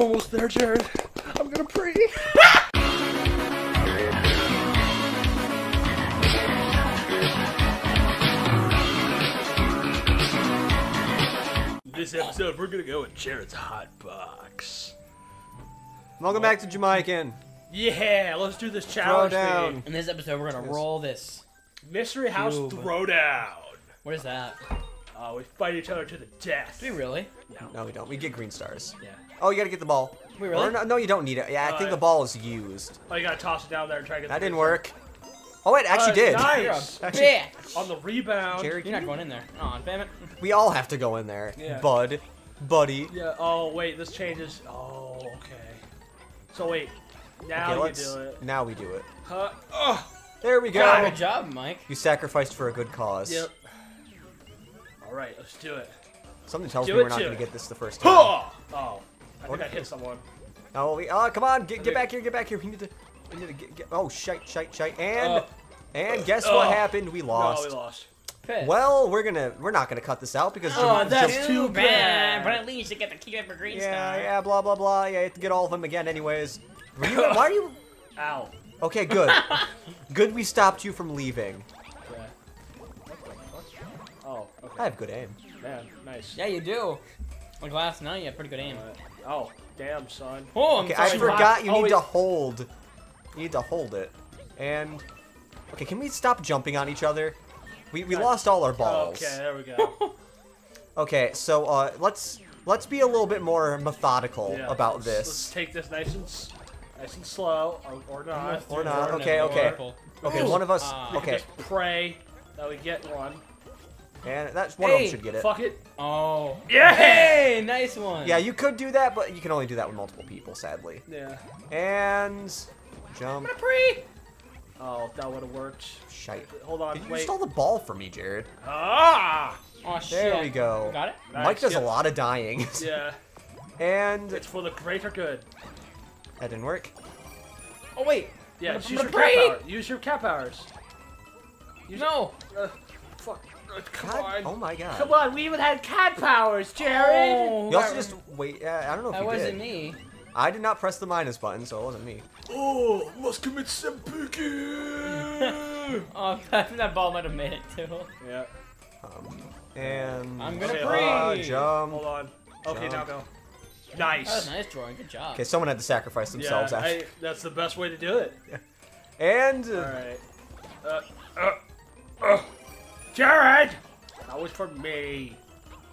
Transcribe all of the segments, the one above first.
I'm almost there, Jared. I'm gonna pray. this episode, we're gonna go with Jared's hot box. Welcome back to Jamikan. Yeah, let's do this challenge down. thing. In this episode, we're gonna roll this. Mystery House Cube. Throwdown. What is that? Uh, we fight each other to the death. Do we really? No, we don't. We get green stars. Yeah. Oh, you gotta get the ball. We really? Or no, no, you don't need it. Yeah, I think Uh, the ball is used. Oh, you gotta toss it down there and try to get That the didn't green work. Oh, it actually Uh, did. nice. You're Actually- bitch. On the rebound. Jared, You're not going in there. Oh, damn it. we all have to go in there. Yeah. Bud, buddy. Yeah. Oh wait, this changes. Oh, okay. So wait. Now Okay, you let's. do it. Now we do it. Huh? Oh. There we go. Got Good job, Mike. You sacrificed for a good cause. Yep. All right, let's do it. Something tells Do me we're not gonna get this the first time. Huh! Oh, I think What? I hit someone. Oh, we, oh, come on, get, get back here, get back here. We need to, we need to get, get oh, shite, shite, shite, and, Uh, and guess uh, what happened? We lost. No, we lost. Piss. Well, we're gonna, we're not gonna cut this out because. Oh, Jam- that's Jam- too bad. But at least you get the key it for Green yeah, Star. yeah, blah blah blah. Yeah, you have to get all of them again, anyways. Were you, why are you? Ow. Okay, good. good, we stopped you from leaving. I have good aim. Man, nice. Yeah, you do. Like last night, you had pretty good aim. Uh, oh, damn, son. Oh, I'm Okay, I forgot you need wait. to hold. You need to hold it. And okay, can we stop jumping on each other? We we lost all our balls. Okay, there we go. Okay, so uh, let's let's be a little bit more methodical Yeah, about let's, this. Let's take this nice and nice and slow, or, or not. Or not. Warden Okay, okay. Okay, one of us. Ah. okay, Just pray that we get one. And that's one of them should get it. Fuck it. Oh. Yeah! Hey, nice one. Yeah, you could do that, but you can only do that with multiple people, sadly. Yeah. And jump. I'm pre. Oh, that would have worked. Shite. Hold on, Did you wait. stole the ball from me, Jared? Ah! Oh shit. There we go. Got it. Nice, Mike does yep. a lot of dying. Yeah, and it's for the greater good. that didn't work. Oh wait. Yeah, I'm use your pray. cap power. Use your cap powers. Use No. Uh, fuck. Come God, on. oh my god. Come on, we even had cat powers, Jared. Oh, You also just wait. Uh, I don't know if That you wasn't did. me. I did not press the minus button, so it wasn't me. Oh, must commit seppuku. Oh, that, that ball might have made it too. yeah. Um, and I'm gonna Okay, pre. uh, Hold on. Okay, Jump. now go. That was Nice. nice drawing. Good job. Okay, someone had to sacrifice themselves. after. I, that's the best way to do it. And uh, All right. Uh, uh, uh, Jared. That was for me.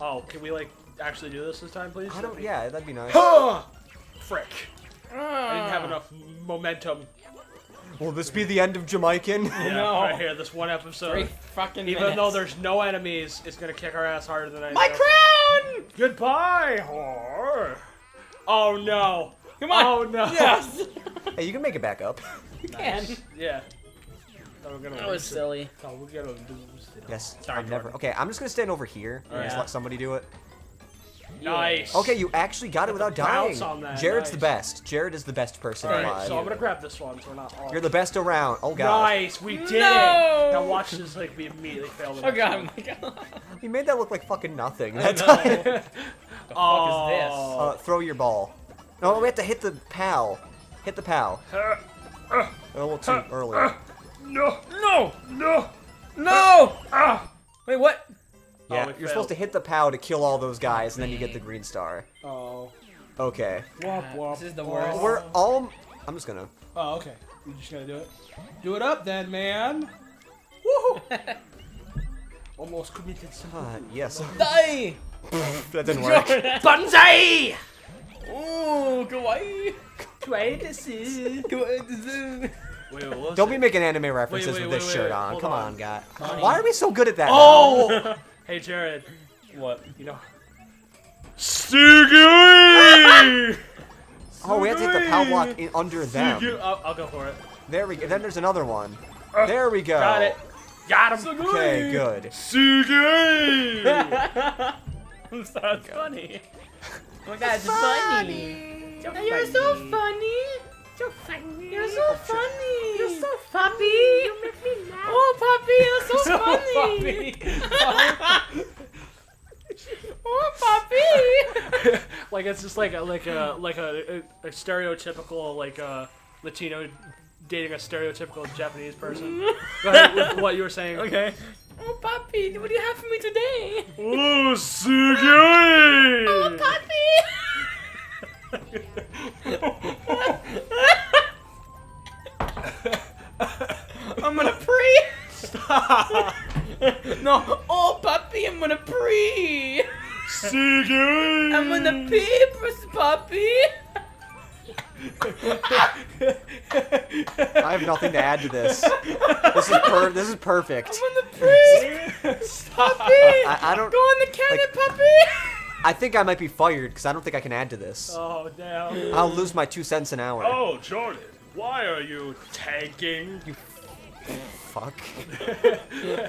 Oh, can we like actually do this this time, please? I don't. Yeah, that'd be nice. Frick. I I didn't have ah. enough momentum. Will this be the end of Jamikan? Yeah, No. right here, this one episode. Three fucking Even minutes. though there's no enemies, it's gonna kick our ass harder than I my know. crown. Goodbye, whore. Oh no. Come on. Oh no. Yes. hey, you can make it back up. you can. Yeah. Oh, That was lose it. silly. Oh, we're gonna lose it. Yes. Sorry, I'm never. Okay, I'm just gonna stand over here and just let somebody do it. Nice. Okay, you actually got it without dying. bounce on that, Jared's the best. Jared is the best person All right, alive. so I'm gonna grab this one, so we're not all. You're the best around. Oh god. Nice, we did No! it. Now watch this, like we immediately fail. the Oh god. one. Oh my god. You made that look like fucking nothing. That time. the fuck Oh. is this? Uh, throw your ball. No, we have to hit the pal. Hit the pal. Uh, A little too early. No, No. no. No. Ah. Wait, what? Yeah, Oh, you're supposed to hit the pal to kill all those guys, and then you get the green star. Oh. Okay. Womp womp. This is the worst. We're all. I'm just gonna. Oh, okay. You just gotta do it. Do it up then, man. Woohoo! Almost committed some. Uh, yes. Die. that didn't work. Banzai! Ooh, kawaii. Try this is. Kawaii. Wait, what Don't it? be making anime references wait, with this wait, shirt on. Hold Come on. on, guy. Honey. Why are we so good at that? now? Oh! hey, Jared. What? You know. Sugoi! Oh, we have to hit the pal block in, under them. I'll, I'll go for it. There we go. Then there's another one. Uh, There we go. Got it. Got him. Okay, good. Sugoi! I'm that's funny. Oh my god, it's funny. You're so funny. You're so funny. You're so funny. You're so puppy. You make me laugh. Oh, puppy, you're so, funny. oh, puppy. like it's just like a like a like a, a, a stereotypical like a Latino dating a stereotypical Japanese person. Ahead what you were saying. Okay. Oh, Papi, what do you have for me today? Oh, sugoi! Oh, Papi! I'm gonna pre. no. Oh, Papi, I'm gonna pre. Sugoi! I'm gonna pee, oh, Papi. I have nothing to add to this. This is per this is perfect. I'm gonna pre. Papi. I, I don't Go on the cannon, Papi. I think I might be fired because I don't think I can add to this. Oh, damn. I'll lose my two cents an hour. Oh, Jordan, why are you tanking? Fuck.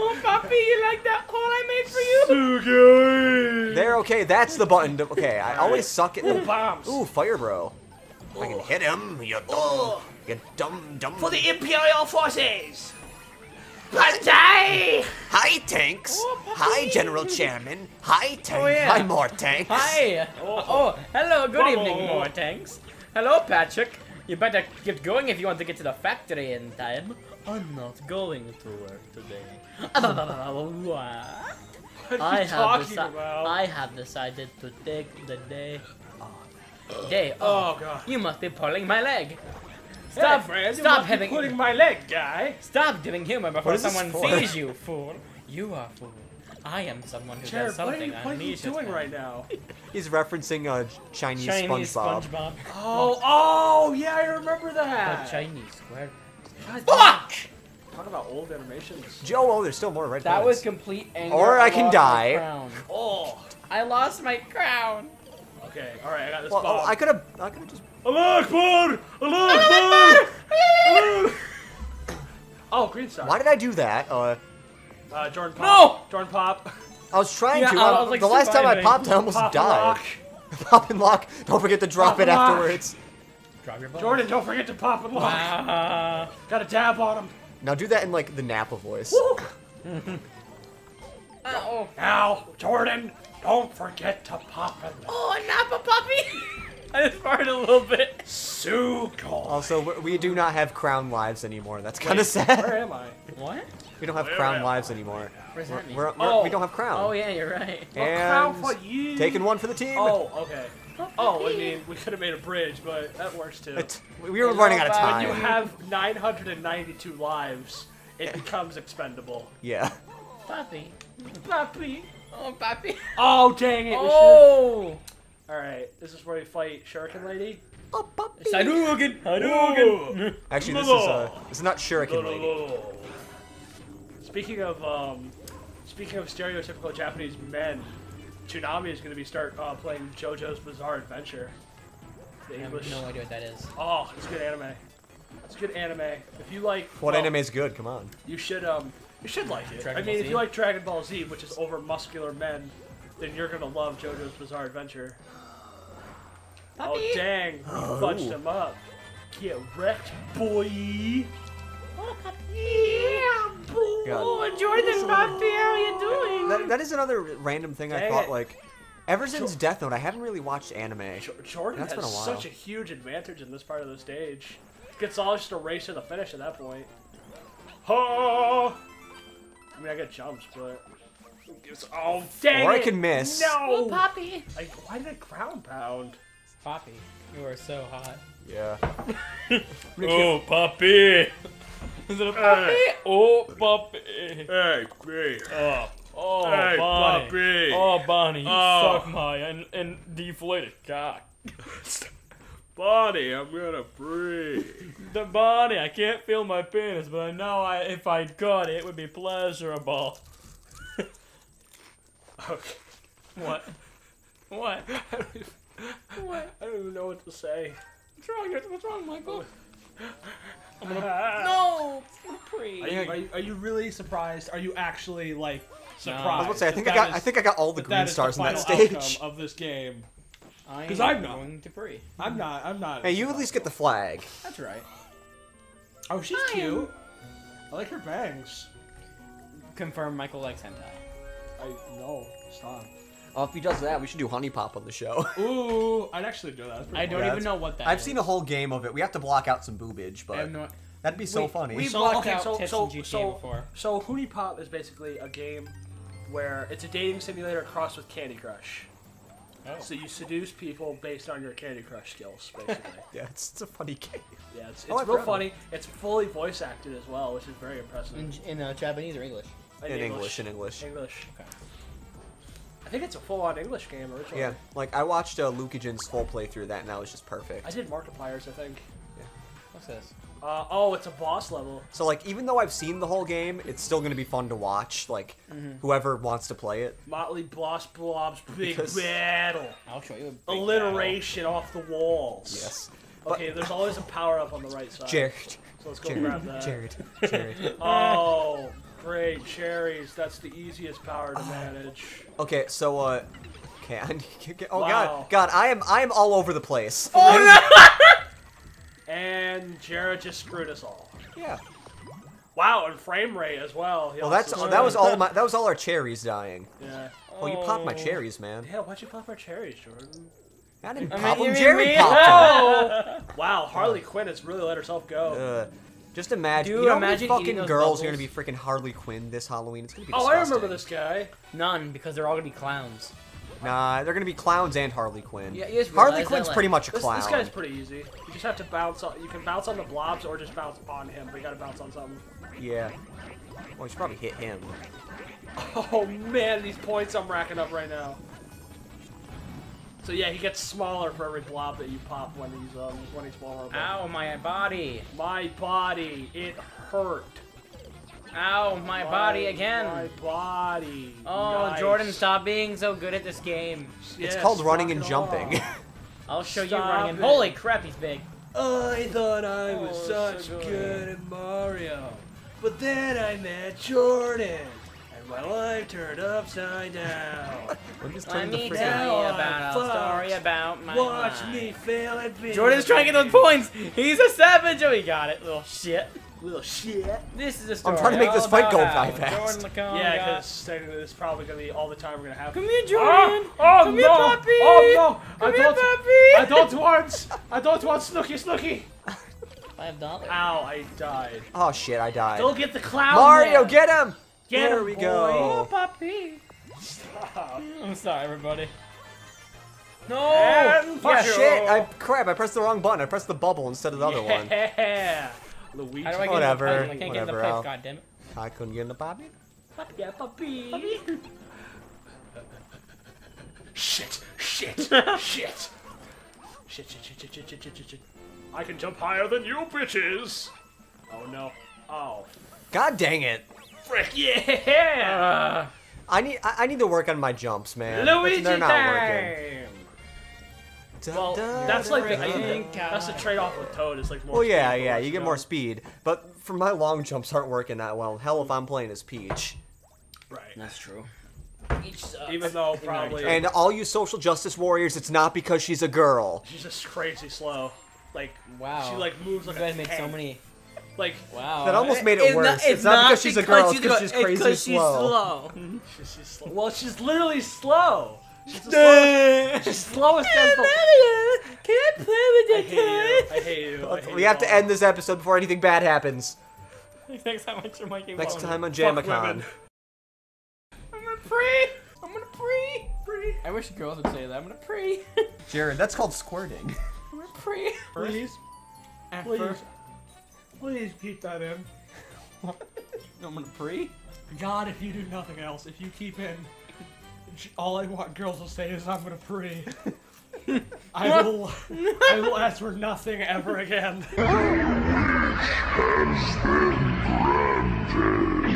Oh, Papi, you like that call I made for you? Sugoi! There, okay, that's the button. To, okay, I always suck at the. bombs. Ooh, fire bro. I can hit him. You dumb. You dumb, dumb. For the Imperial forces! Attack! Hi, tanks. Oh. Hi, General Chairman. Hi, oh, tank. Oh, yeah. Hi, more tanks. Hi. Oh, oh hello. Good evening, Oh. more tanks. Hello, Patrick. You better get going if you want to get to the factory in time. I'm not going to work today. Ah, what I have, about? I have decided to take the day off. Day Oh, off. God. You must be pulling my leg. Hey, Stop, friend, stop having, pulling my leg, guy. stop doing humor before someone sees you, fool. You are fool. I am someone who Jared, does what are something you, what are you unusual. doing right now? He's referencing a Chinese, Chinese SpongeBob. SpongeBob. Oh, oh, yeah, I remember that. The Chinese square. God, Fuck! Talk about old animations. Joe, oh, there's still more right That there. was complete anger. Or I can die. Oh, I lost my crown. okay, all right, I got this Well, oh. I could have. I could have just. Allah Akbar! Allah Akbar! Oh, Green Star. Why did I do that? Uh, Uh, Jordan Pop. No! Jordan Pop. I was trying Yeah, to. I um, was, like, the last time I popped, I almost Pop and died. lock. Pop and lock. Don't forget to drop Pop it afterwards. Drop your ball. Jordan, don't forget to pop and lock. Ah. Got a dab on him. Now do that in like the Napa voice. oh. Now, Jordan, don't forget to pop and lock. Oh, Napa puppy. I just farted a little bit. Sugoi. Also, we- we do not have crown lives anymore. That's kind of sad. Where am I? What? We don't have Where crown am lives anymore. Where's We're, that mean? we're, we're, Oh. we don't have crown. Oh yeah, you're right. A crown for you. taking one for the team. Oh, okay. Oh, I mean, we could have made a bridge, but that works too. It- we were It's running out of time. When you have 992 lives, it becomes expendable. yeah. Puppy. Puppy. Oh, puppy. Oh, dang it. Oh. Alright, this is where we fight Shuriken Lady. Oh, puppy. Hadouken. Hadouken. Actually, this is uh, this is not Shuriken Lady. Speaking of um, speaking of stereotypical Japanese men, Tsunami is going to be start uh, playing JoJo's Bizarre Adventure. The I have English. no idea what that is. Oh, it's good anime. It's good anime. If you like, What well, anime is good? Come on. You should um, you should like it. Dragon I mean, Ball if Z? you like Dragon Ball Z, which is over muscular men, then you're gonna love JoJo's Bizarre Adventure. Puppy. Oh dang, you fudged him up. Get wrecked, boy. Oh, puppy. Yeah, boy. God. Oh, Jordan, puppy, how are you doing? That, that is another random thing I thought it. like. Ever since Death Note, I haven't really watched anime. Jo- Jordan That's has been a while. such a huge advantage in this part of the stage. Gets all just a race to the finish at that point. Oh! I mean, I get jumps, but. It's, oh, dang Or I can miss. No! Oh, Poppy. I, why did I ground pound? Poppy, you are so hot. Yeah. Oh, Poppy. Is it a puppy? Oh, Poppy. Hey, me. Oh, oh, Hey, Bonnie. puppy. Oh, Bonnie, you Oh. suck my and and deflated cock. Bonnie, I'm gonna breathe. The Bonnie, I can't feel my penis, but I know I if I got it, it would be pleasurable. Okay. What? What? what? I don't even know what to say. What's wrong? What's wrong, Michael? Oh. No! No, pre. Are you, are, you, are you really surprised? Are you actually like surprised? I was about to say, I think I got, that I think I got all the green that is stars in that stage. of this game. I'm 'Cause I'm not. going to pre. I'm not. I'm not. Hey, you at least get the flag. That's right. Oh, she's I am- cute. I like her bangs. Confirm Michael likes hentai. I no. Stop. Oh, if he does that, we should do HuniePop on the show. Ooh, I'd actually do that. I don't Yeah, even know what that I've is. seen a whole game of it. We have to block out some boobage, but have no. that'd be so We- funny. we- So blocked okay, out so tits so in GTA so before. so HuniePop is basically a game where it's a dating simulator crossed with Candy Crush. Oh. So you seduce people based on your Candy Crush skills, basically. yeah, it's, it's a funny game. yeah, it's, it's Oh, real funny. It's fully voice acted as well, which is very impressive. In, in uh, Japanese or English? In English, in English. English. Okay. I think it's a full-on English game originally. Yeah, like I watched uh, Lukagen's full playthrough of that, and that was just perfect. I did Markiplier's, I think. Yeah. What's this? Uh, oh, it's a boss level. So like, even though I've seen the whole game, it's still gonna be fun to watch. Like, whoever wants to play it. Motley Bossblob's big Because- battle. I'll show you. A big Alliteration off the walls. Yes. Okay, there's always a power up on the right side. Jared. So let's go grab Jared. that. Jared. Jared. Oh, great cherries. That's the easiest power to manage. Okay, so uh, okay, I need to get. Oh Wow. god, God, I am I am all over the place. Oh, no! And Jared just screwed us all. Yeah. Wow, and frame rate as well. He Well, that's also that was all my that was all our cherries dying. Yeah. Oh, you popped my Oh. cherries, man. Yeah, why'd you pop our cherries, Jordan? I didn't I mean, pop you them. mean Jerry me? popped Oh! wow, Harley Quinn has really let herself go. Uh, just imagine. Dude, you know how many imagine fucking girls are gonna be freaking Harley Quinn this Halloween? It's gonna be. oh, I remember this guy. None, because they're all gonna be clowns. Nah, they're gonna be clowns and Harley Quinn. Yeah, you Harley realize that, Quinn's like- pretty much a This, clown. this guy's pretty easy. You just have to bounce on. You can bounce on the blobs or just bounce on him, but you gotta bounce on something. Yeah. Well, you should probably hit him. Oh man, these points I'm racking up right now. So yeah, he gets smaller for every blob that you pop when he's um when he's vulnerable. Ow, my body. My body, it hurt. Ow, my, body again. My body. Oh, Nice. Jordan, stop being so good at this game. It's Yes, called running and jumping. I'll show you running. it. Holy crap, he's big. I thought I was Oh, such so good. good. at Mario, but then I met Jordan, and my life turned upside down. Let me just Let turn the me freaking. tell you about I'm a story about my Watch life. me fail at being Jordan's trying to get those points. He's a savage. Oh, he got it, little shit. Little shit. This is a story. trying to make this fight go about by fast. Jordan Lacombe Yeah, got- because technically this is probably gonna be all the time we're gonna have. Come here, Oh, Jordan. oh Come no! here, puppy. Oh no! Come I here, don't. puppy. I don't want. I don't want Snooky Snooky. Five dollars. Ow! I died. Oh shit! I died. Go get the clown. Mario, man. get him! Get there him, we boy. go. Oh, puppy. Stop. I'm sorry, everybody. No. And Oh shit! I crap! I pressed the wrong button. I pressed the bubble instead of the other one. Yeah. Luigi. How do I get Whatever, in the pipe? I can't get in the whatever, pipe. I'll- God damn it. I couldn't get in the poppy. Yeah, puppy. Shit. Shit. shit. Shit. Shit. Shit. Shit. Shit. Shit. Shit. Shit. Shit. I can jump higher than you bitches. Oh no. Oh. God dang it! Frick yeah. Uh, I need I, I need to work on my jumps, man. Luigi They're not time. Da- Well, that's like the, I da- think that's the trade-off with Toad. It's like more. Well, yeah, speed, yeah, but you get no. more speed, but for my long jumps aren't working that well. Hell, if I'm playing as Peach. Right. that's true. Each sucks. Even though probably And all you social justice warriors, it's not because she's a girl. she's just crazy slow. Like Wow. she like moves like you guys a made so many. Like Wow. That almost made it worse. It's not because she's a girl, it's 'cause she's crazy slow. she's, she's slow. Well, she's literally slow. She's the slowest. She's slowest. Can I play with I hate you. I hate you. I hate We you have to end this episode before anything bad happens. Next time I turn my Next on. time on Fuck Jamikan. I'm gonna pre. I'm gonna pre. Pre. I wish girls would say that. I'm gonna pre. Jared, that's called squirting. I'm gonna pre. Please, At please, first- please keep that in. I'm gonna pre. God, if you do nothing else, if you keep in, all I want girls to say is I'm gonna pre. I will, I will ask for nothing ever again. has been granted.